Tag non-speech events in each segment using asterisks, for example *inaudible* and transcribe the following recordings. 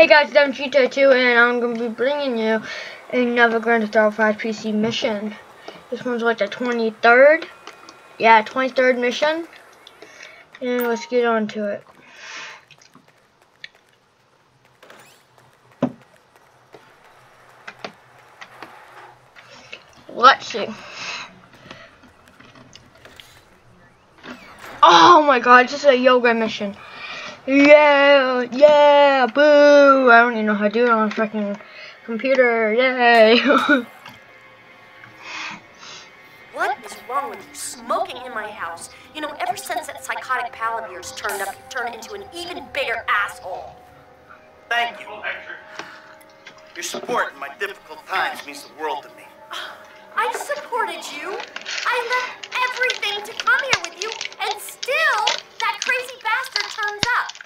Hey guys, I'm Cheetah2 and I'm going to be bringing you another Grand Theft Auto 5 PC mission. This one's like the 23rd. Yeah, 23rd mission. And let's get on to it. Let's see. Oh my god, this is a yoga mission. Yeah, yeah, boo! I don't even know how to do it on a freaking computer. Yay! *laughs* what is wrong with you? Smoking in my house. You know, ever since that psychotic pal of yours turned up, you turned into an even bigger asshole. Thank you. Your support in my difficult times means the world to me. I supported you. I left everything to come here with you, and still, that crazy bastard turns up.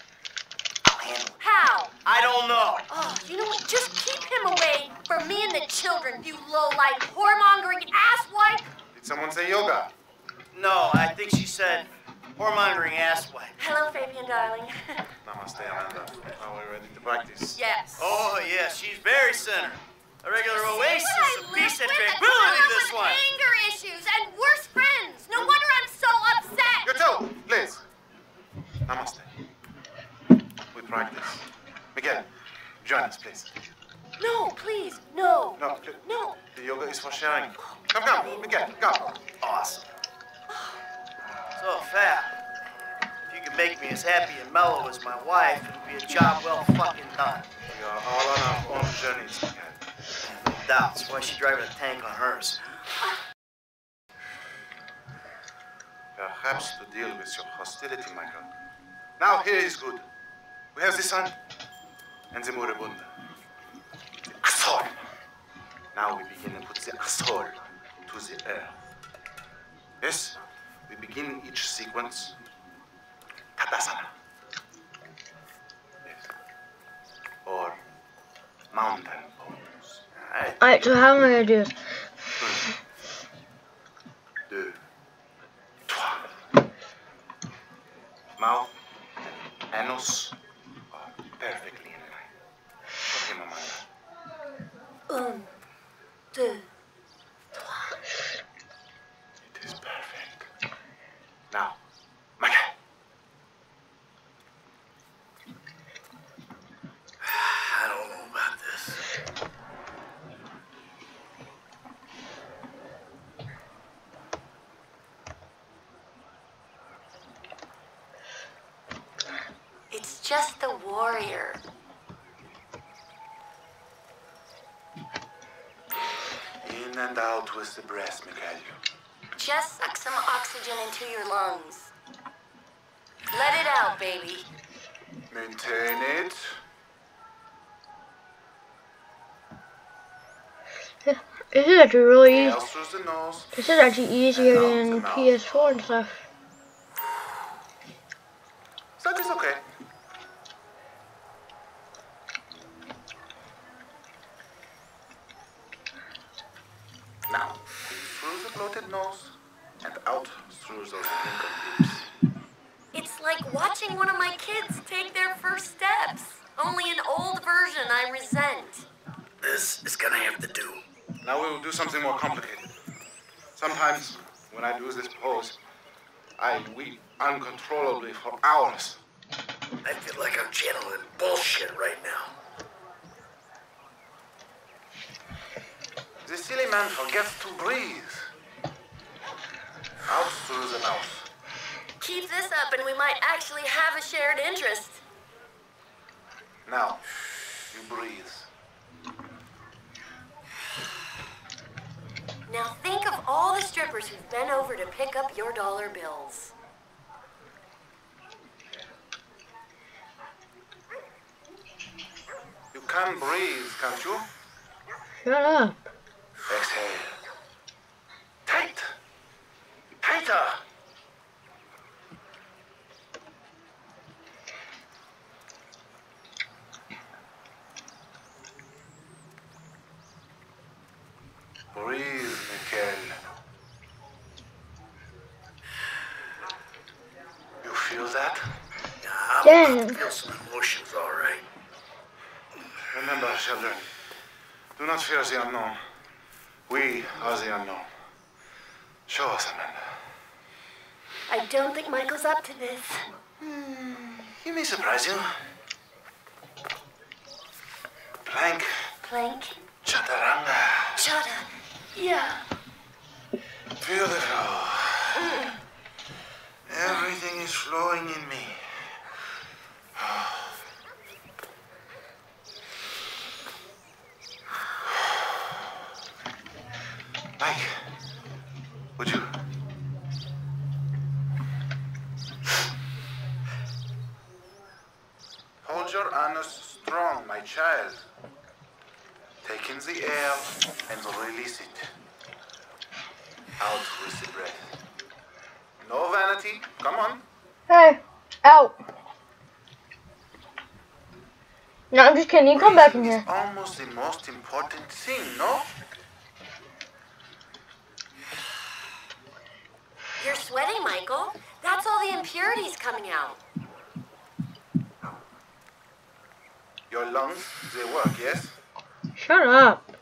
How? I don't know. Oh, you know what? Just keep him away from me and the children, you low-life, whoremongering asswipe. Did someone say yoga? No, I think she said whoremongering asswipe. Hello, Fabian, darling. *laughs* Namaste, Amanda. Are we ready to practice? Yes. Oh, yes, she's very center. A regular oasis of live peace and with a tranquility, girl this with one. anger issues and worse friends. No wonder I'm so upset. You too, please. Namaste. We practice. Miguel, join us, please. No, please, no. No. No. The yoga is for sharing. Come, come, Miguel, come. Awesome. So, Fab, if you could make me as happy and mellow as my wife, it would be a job well fucking done. We are all on our own journeys, Miguel. No doubt. That's why she's driving a tank on hers. Perhaps to deal with your hostility, Michael. Now here is good. We have the sun and the moribund. The asshole. Now we begin and put the asshole to the earth. Yes, we begin each sequence. Tadasana. Yes. Or mountain pose. Alright. Alright, so how am I gonna do this? deux, trois. Mouth and anus are perfectly in line. Okay, Mama. Un, deux. It is perfect. Now, Maka. I don't know about this. It's just the warrior. In and out with the breath, Mikhail. Just suck some oxygen into your lungs. Let it out, baby. Maintain it. This is actually really easy. This is actually easier than PS4 and stuff. That is okay. Now, through the bloated nose and out through those wrinkled lips. It's like watching one of my kids take their first steps. Only an old version I resent. This is gonna have to do. Now we will do something more complicated. Sometimes, when I do this pose, I weep uncontrollably for hours. I feel like I'm channeling bullshit right now. The silly man forgets to breathe. Out through the mouth. Keep this up and we might actually have a shared interest. Now, you breathe. Now think of all the strippers who've been over to pick up your dollar bills. You can breathe, can't you? Shut up. Exhale. Tight. Tighter. Breathe, Mikhail. You feel that? Yeah, Damn. I feel some emotions, all right. Remember, children, do not fear the unknown. We are the unknown. Show us, Amanda. I don't think Michael's up to this. Hmm. He may surprise you. Plank, Plank. chaturanga. Shut up. Yeah. Feel the flow. Everything is flowing in me. Mike, would you? Hold your anus strong, my child. Take in the air and release it. Out with the breath. No vanity. Come on. Hey, out. No, I'm just kidding. You come back in here. here. is almost the most important thing, no? You're sweating, Michael. That's all the impurities coming out. Your lungs, they work, yes? Shut up.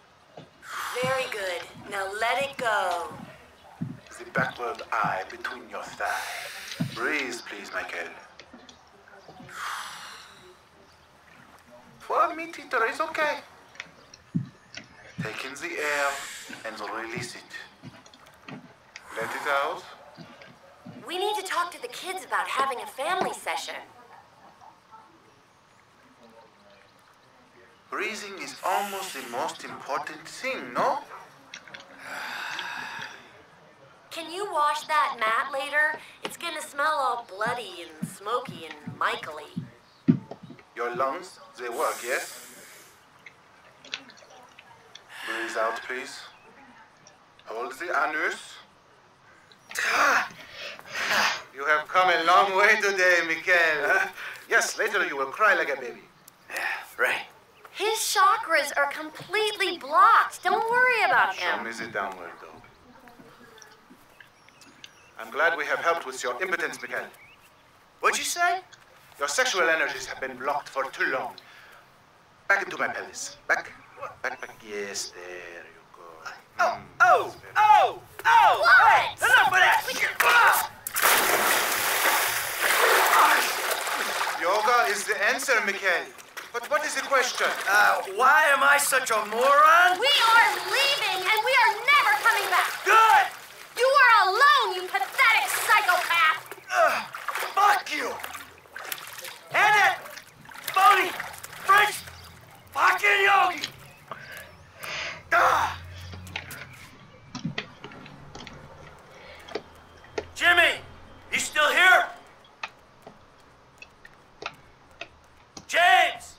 Very good. Now let it go. The backward eye between your thighs. Breathe, please, Michael. For a meat eater, it's okay. Take in the air and release it. Let it out. We need to talk to the kids about having a family session. Breathing is almost the most important thing, no? Can you wash that mat later? It's gonna smell all bloody and smoky and Michaely. Your lungs, they work, yes? Breathe out, please. Hold the anus. You have come a long way today, Mikael. *laughs* Yes, later you will cry like a baby. Yeah, right. His chakras are completely blocked. Don't worry about Show him. me the downward dog. I'm glad we have helped with your impotence, Mikael. What'd you say? Your sexual energies have been blocked for too long. Back into my pelvis. Back. Back, back. Yes, there you go. Oh, Mm, oh, oh, oh! What? Hey, enough of that! Yoga is the answer, Mikael. But what is the question? Uh, why am I such a moron? We are leaving and we are never coming back. Good! You are alone, you pathetic psychopath. Ugh, fuck you! And that phony French fucking yogi! Ah! Jimmy, you still here? James!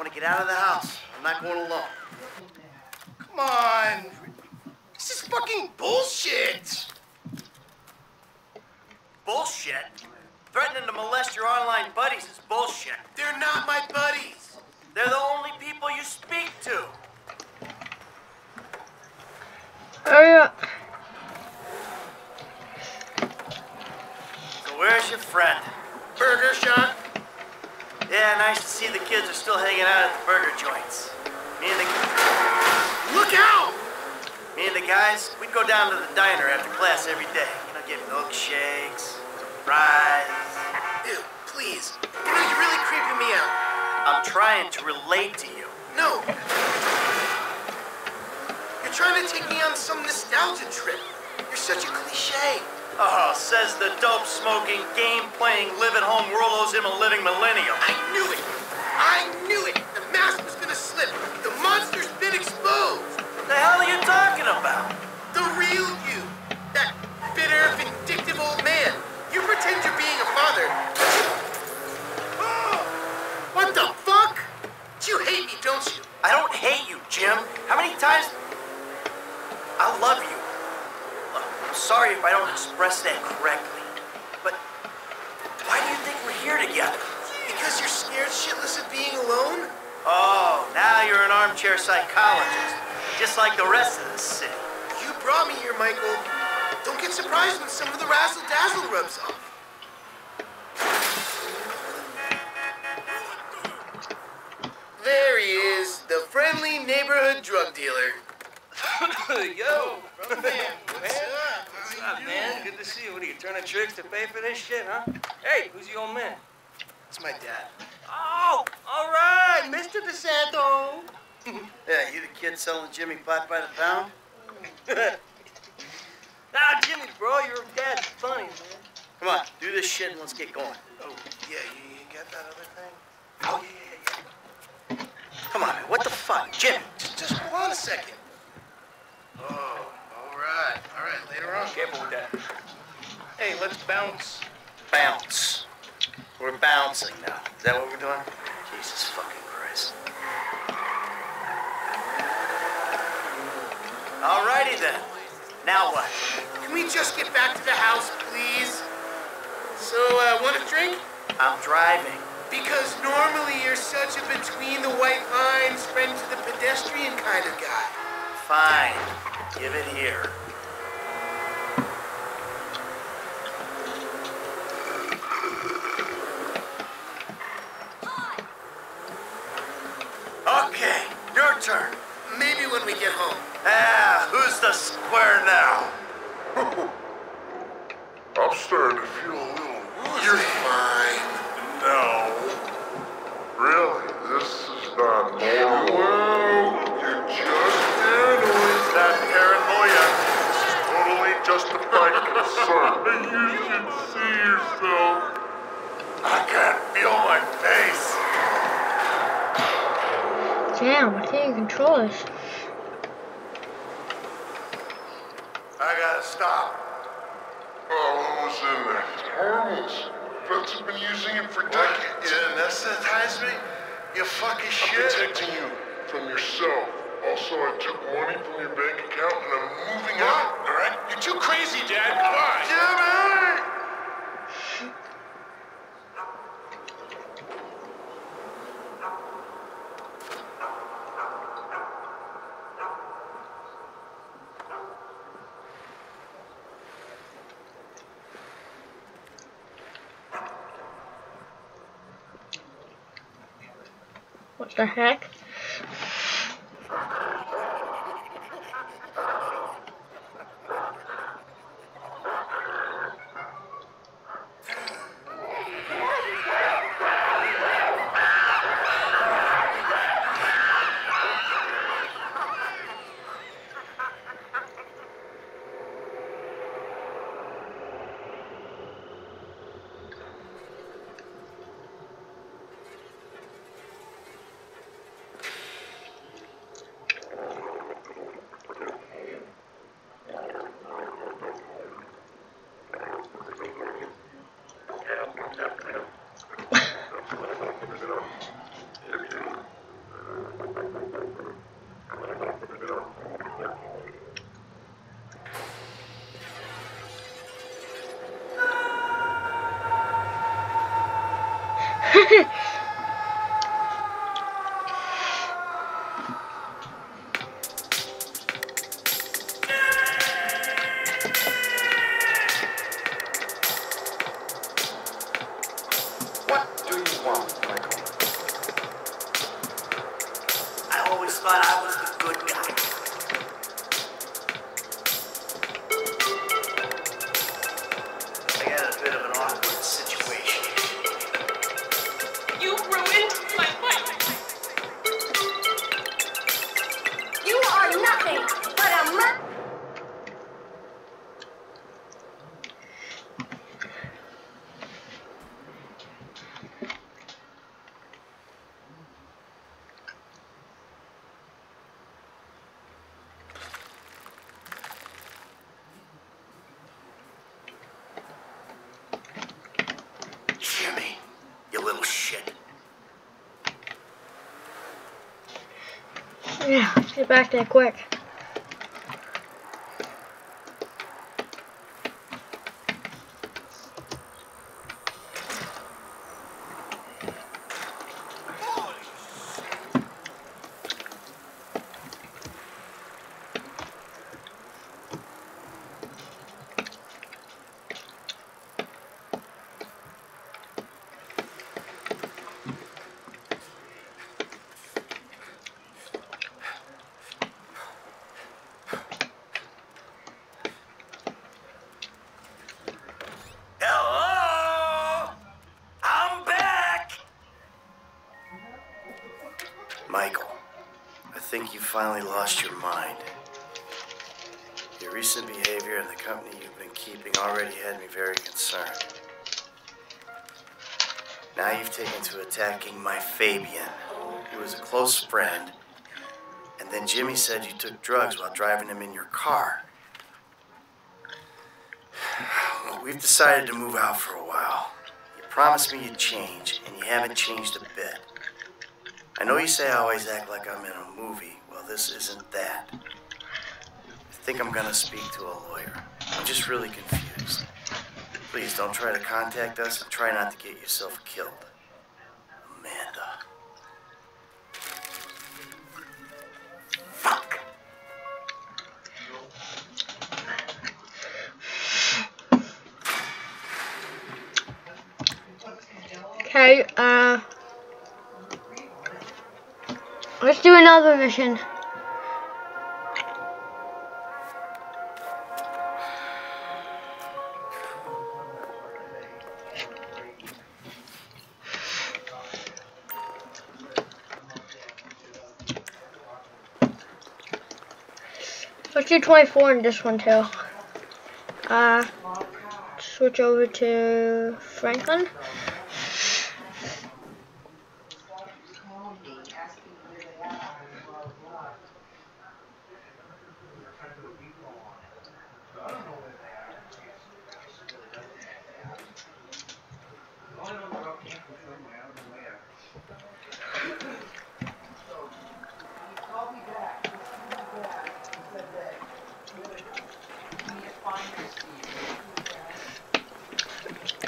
Want to get out of the house. I'm not going alone. Come on. This is fucking bullshit. Bullshit. Threatening to molest your online buddies is bullshit. They're not my buddies. They're the only people you speak to. Hurry up. So where's your friend? Burger shot. Yeah, nice to see the kids are still hanging out at the burger joints. Me and the Look out! me and the guys, we'd go down to the diner after class every day. You know, get milkshakes, fries. Ew, please. You know, you're really creeping me out. I'm trying to relate to you. No. You're trying to take me on some nostalgia trip. You're such a cliche. Oh, says the dope smoking, game playing, live at home world owes him a living millennium. I knew it. I knew it. The mask was gonna slip. The monster's been exposed. The hell are you talking about? The real you. That bitter, vindictive old man. You pretend you're being a father. *gasps* What the fuck? You hate me, don't you? I don't hate you, Jim. How many times? I love you sorry if I don't express that correctly, but why do you think we're here together? Because you're scared shitless of being alone? Oh, now you're an armchair psychologist, just like the rest of the city. You brought me here, Michael. Don't get surprised when some of the razzle-dazzle rubs off. There he is, the friendly neighborhood drug dealer. *laughs* Yo, from the Good to see you. What are you turning tricks to pay for this shit, huh? Hey, who's the old man? It's my dad. Oh, all right, Mr. De Santa. *laughs* Yeah, you the kid selling Jimmy pot by the pound? *laughs* Now, Jimmy, bro, your dad's funny, man. Come on, do this shit and let's get going. Oh, yeah, you, you got that other thing? Oh, yeah, yeah, yeah. Come on, man, what the fuck? Jimmy! Just, just hold on a second. Oh, all right, all right, later on. Careful with that. Hey, let's bounce. Bounce. We're bouncing now. Is that what we're doing? Jesus fucking Christ. Alrighty then. Now what? Can we just get back to the house, please? So, uh, want a drink? I'm driving. Because normally you're such a between the white lines, friend to the pedestrian kind of guy. Fine. Give it here. Okay, your turn. Maybe when we get home. Ah, who's the square now? *laughs* I'm starting to feel a little woozy. You're fine. No. Really? This is not normal. You're just paranoid. That paranoia. This is totally justified *laughs* concern. you should see yourself. I can't feel my face. Damn, I can't even control this. I gotta stop. Oh, what was in there? It's harmless. Vets have been using it for What? decades. You anesthetize me? You fucking I'm shit. protecting you from yourself. Also, I took money from your bank account and I'm moving What? out, alright? You're too crazy, Dad. Goodbye. Jimmy! What the heck? Michael? I always thought I was the Yeah, get back there quick. Recent behavior and the company you've been keeping already had me very concerned. Now you've taken to attacking my Fabian, who is a close friend, and then Jimmy said you took drugs while driving him in your car. *sighs* Well, we've decided to move out for a while. You promised me you'd change, and you haven't changed a bit. I know you say I always act like I'm in a movie. Well, this isn't that. Think I'm gonna speak to a lawyer. I'm just really confused. Please don't try to contact us and try not to get yourself killed. Amanda. Fuck! Okay, uh. Let's do another mission. Let's do 24 in this one too. Uh, switch over to Franklin. Uh, What are you talking about? I ain't touched shit in two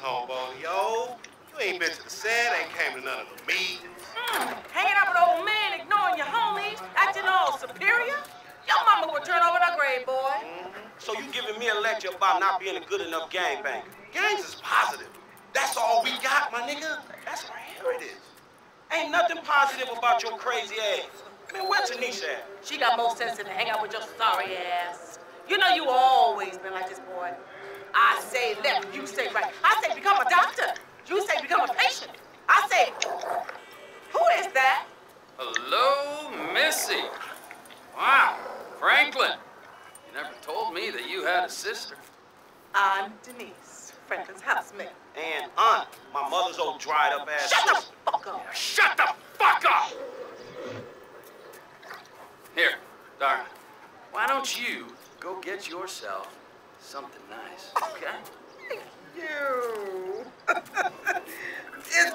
what homeboy. Yo, you ain't been to the set, ain't came to none of the meetings. Mm, hanging out with old man, ignoring your homies, acting all superior. Your mama would turn over the grave, boy. So you giving me a lecture about not being a good enough gangbanger? Gangs is positive. That's all we got, my nigga. That's it is. Ain't nothing positive about your crazy ass. Man, where's Tanisha at? She got more sense than to hang out with your sorry ass. You know you always been like this, boy. I say left, you say right. I say become a doctor. You say become a patient. I say, who is that? Hello, Missy. Wow, Franklin. You never told me that you had a sister. I'm Denise, Franklin's housemate. And Aunt, my mother's old dried up ass. Shut the fuck up. Shut the fuck up! Here, darling. Why don't you go get yourself something nice, okay? You. *laughs* is,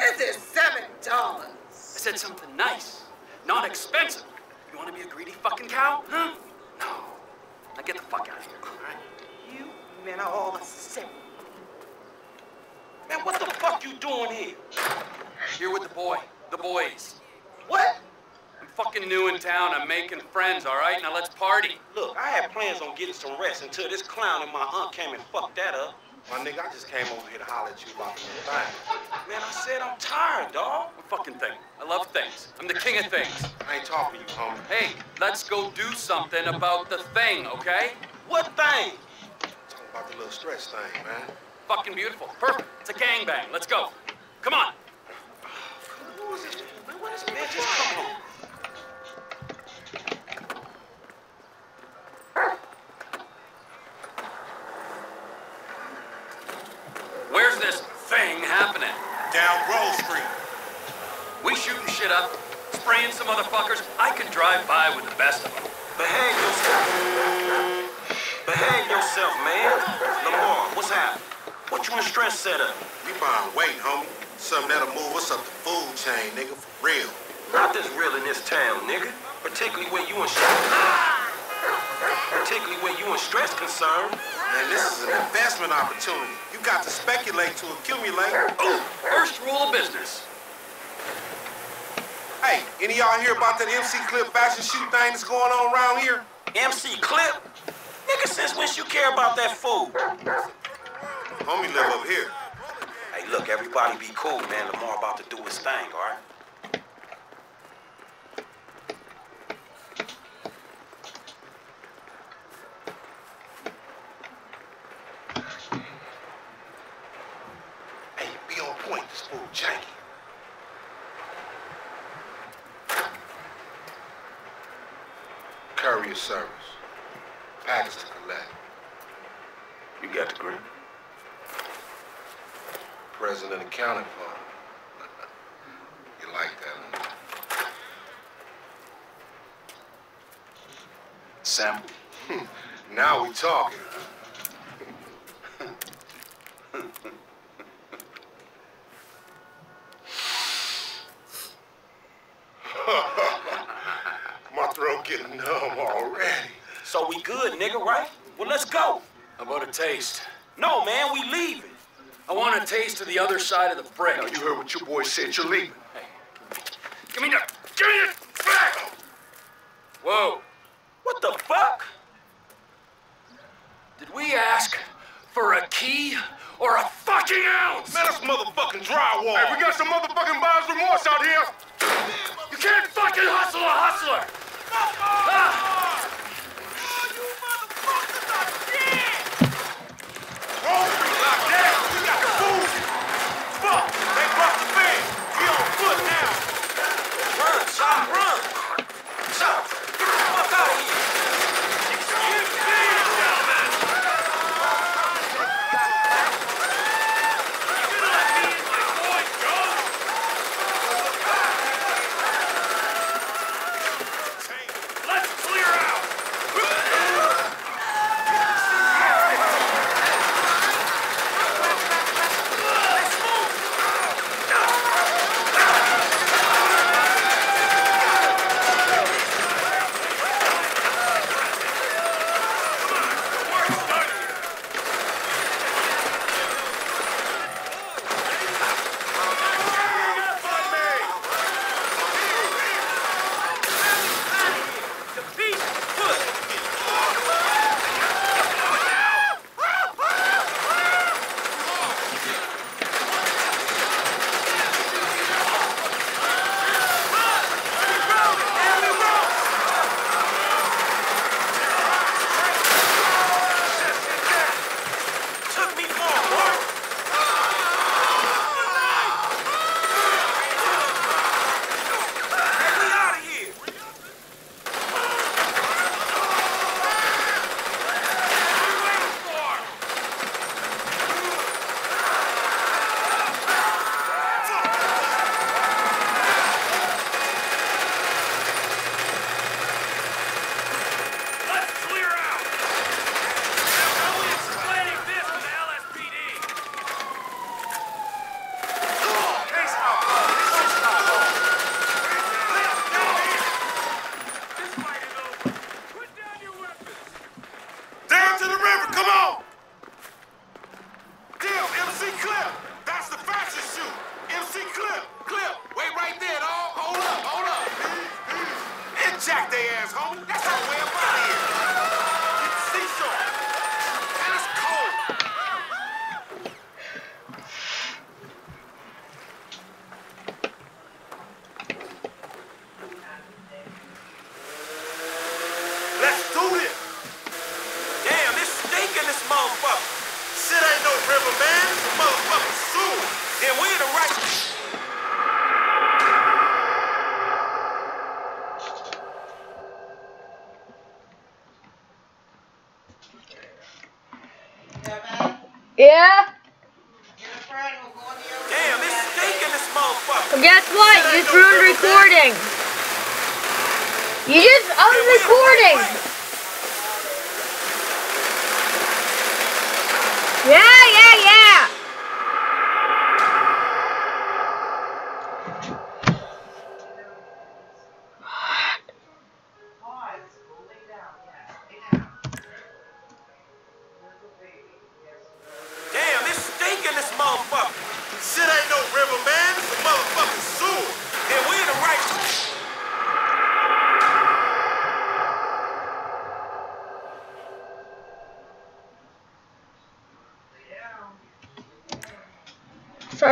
is it seven dollars? I said something nice, not expensive. You want to be a greedy fucking cow? Huh? No. Now get the fuck out of here, all right? You men are all the same. Man, what the fuck you doing here? Here with the boy, the boys. What? I'm fucking new in town. I'm making friends, all right? Now let's party. Look, I had plans on getting some rest until this clown and my aunt came and fucked that up. My nigga, I just came over here to holler at you about the thing. Man, I said I'm tired, dog. What fucking thing? I love things. I'm the king of things. I ain't talking to you, homie. Hey, let's go do something about the thing, okay? What thing? Talking about the little Stretch thing, man. Fucking beautiful. Perfect. It's a gangbang. Let's go. Come on. Who is this? Man, what is it? Man, just come on. Where's this thing happening? Down Grove Street. We shooting shit up, spraying some motherfuckers. I can drive by with the best of them. Behave yourself. Behave yourself, man. Lamar, what's happening? What you and Stretch set up? We buying weight, homie. Something that'll move us up the food chain, nigga, for real. Not this real in this town, nigga. Particularly where you and shit. Particularly where you and Stretch concerned. Man, this is an investment opportunity. You got to speculate to accumulate. Oh, first rule of business. Hey, any of y'all hear about that MC Clip fashion shoot thing that's going on around here? MC Clip? Nigga, since when you care about that fool? Homie live up here. Hey, look, everybody be cool, man. Lamar about to do his thing, all right? Hey, be on point. This fool janky. Courier service. Package to collect. You got the green. President accounted for. you like that, huh? Sample. Now we talking. *laughs* My throat getting numb already. So we good, nigga, right? Well, let's go. How about a taste? No, man, we leaving. I want a taste of the other side of the brick. Now, you heard what your boy said. You're leaving. Give me that. Give me it back. Whoa. What the fuck? Did we ask for a key or a fucking ounce? Man, that's motherfucking drywall. Hey, we got some motherfucking buyer's remorse out here. You can't fucking hustle a hustler.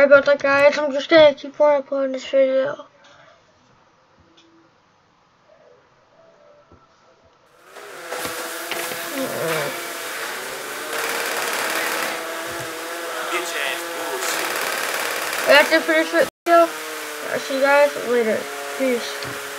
Sorry about that, guys. I'm just gonna keep on uploading this video. That's it for this video. I'll see you guys later. Peace.